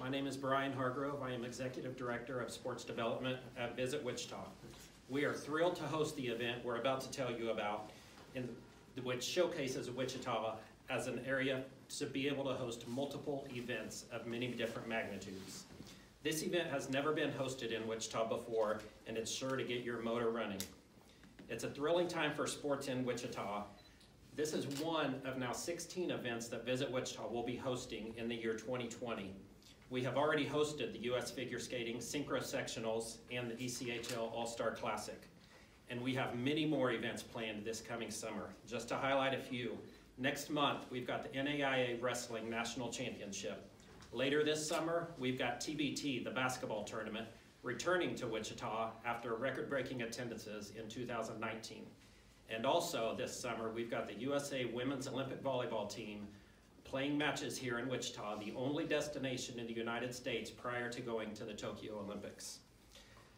My name is Brian Hargrove. I am Executive Director of Sports Development at Visit Wichita. We are thrilled to host the event we're about to tell you about, in, which showcases Wichita as an area to be able to host multiple events of many different magnitudes. This event has never been hosted in Wichita before, and it's sure to get your motor running. It's a thrilling time for sports in Wichita. This is one of now 16 events that Visit Wichita will be hosting in the year 2020. We have already hosted the U.S. Figure Skating Synchro Sectionals and the ECHL All-Star Classic. And we have many more events planned this coming summer. Just to highlight a few, next month we've got the NAIA Wrestling National Championship. Later this summer, we've got TBT, the basketball tournament, returning to Wichita after record-breaking attendances in 2019. And also this summer, we've got the USA Women's Olympic Volleyball team playing matches here in Wichita, the only destination in the United States prior to going to the Tokyo Olympics.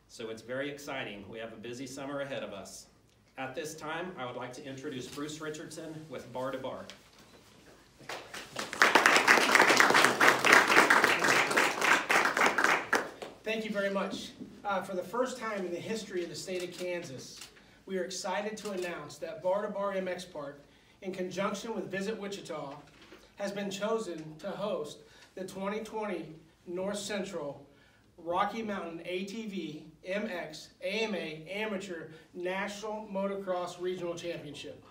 So it's very exciting. We have a busy summer ahead of us. At this time, I would like to introduce Bruce Richardson with Bar to Bar. Thank you very much. Uh, for the first time in the history of the state of Kansas, we are excited to announce that Bar to Bar MX Park, in conjunction with Visit Wichita, has been chosen to host the 2020 North Central Rocky Mountain ATV MX AMA Amateur National Motocross Regional Championship.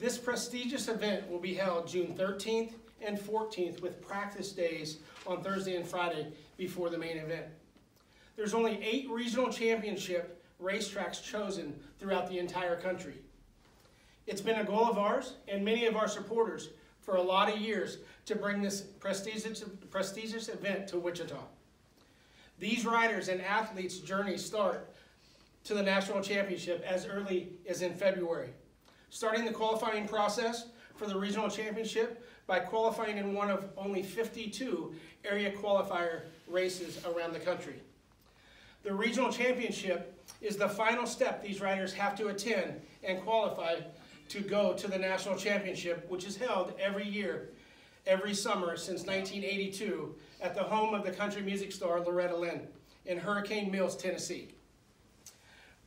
This prestigious event will be held June 13th and 14th with practice days on Thursday and Friday before the main event. There's only eight regional championship racetracks chosen throughout the entire country. It's been a goal of ours and many of our supporters for a lot of years to bring this prestigious, prestigious event to Wichita. These riders and athletes' journeys start to the national championship as early as in February, starting the qualifying process for the regional championship by qualifying in one of only 52 area qualifier races around the country. The regional championship is the final step these riders have to attend and qualify to go to the national championship, which is held every year, every summer since 1982 at the home of the country music star Loretta Lynn in Hurricane Mills, Tennessee.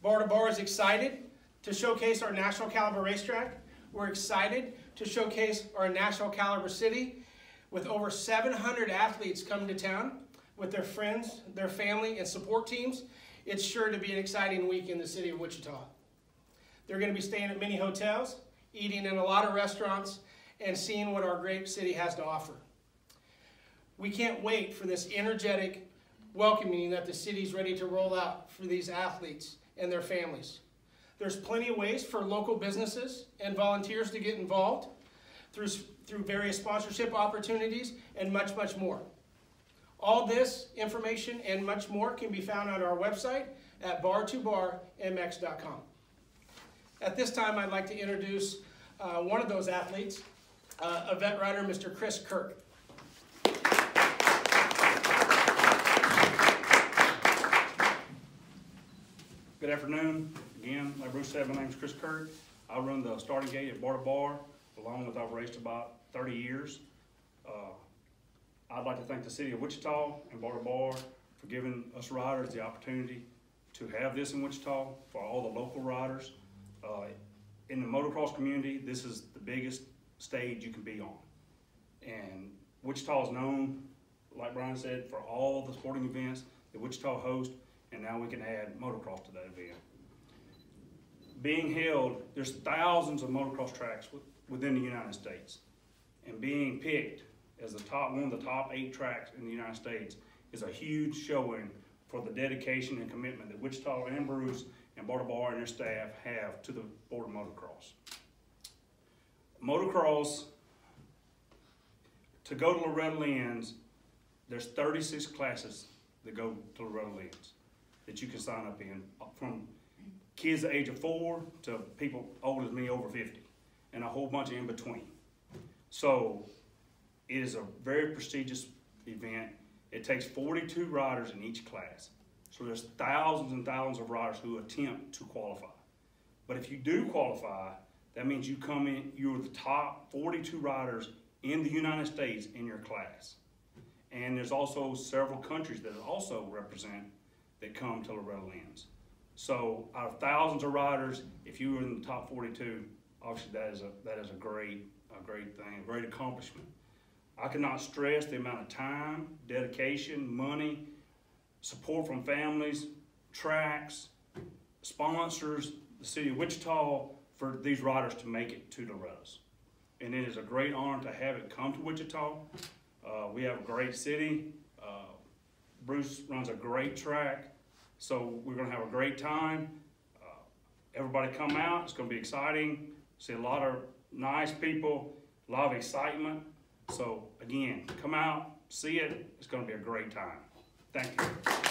Bar to Bar is excited to showcase our national caliber racetrack. We're excited to showcase our national caliber city with over 700 athletes coming to town with their friends, their family, and support teams, it's sure to be an exciting week in the city of Wichita. They're going to be staying at many hotels, eating in a lot of restaurants, and seeing what our great city has to offer. We can't wait for this energetic welcoming that the city is ready to roll out for these athletes and their families. There's plenty of ways for local businesses and volunteers to get involved through, through various sponsorship opportunities and much, much more. All this information and much more can be found on our website at bar2barmx.com. At this time, I'd like to introduce uh, one of those athletes, uh, event rider, Mr. Chris Kirk. Good afternoon. Again, like Bruce said, my name is Chris Kirk. I run the starting gate at Bar to Bar, along with I've raced about 30 years. Uh, I'd like to thank the city of Wichita and Bar to Bar for giving us riders the opportunity to have this in Wichita for all the local riders. Uh, in the motocross community, this is the biggest stage you can be on. And Wichita is known, like Brian said, for all the sporting events that Wichita hosts, and now we can add motocross to that event. Being held, there's thousands of motocross tracks within the United States. And being picked as the top, one of the top eight tracks in the United States is a huge showing for the dedication and commitment that Wichita and Bruce and to Bar and their staff have to the of motocross. Motocross, to go to Loretta Lynn's, there's 36 classes that go to Loretta Lynn's that you can sign up in, from kids the age of four to people old as me over 50, and a whole bunch in between. So it is a very prestigious event. It takes 42 riders in each class. So there's thousands and thousands of riders who attempt to qualify. But if you do qualify, that means you come in, you're the top forty-two riders in the United States in your class. And there's also several countries that also represent, that come to Loretta Lynn's. So out of thousands of riders, if you were in the top forty-two, obviously that is a, that is a great, a great thing, a great accomplishment. I cannot stress the amount of time, dedication, money, support from families, tracks, sponsors, the city of Wichita, for these riders to make it to Loretta's. And it is a great honor to have it come to Wichita. Uh, we have a great city. Uh, Bruce runs a great track, so we're gonna have a great time. Uh, Everybody come out, it's gonna be exciting. See a lot of nice people, a lot of excitement. So again, come out, see it, it's gonna be a great time. Thank you.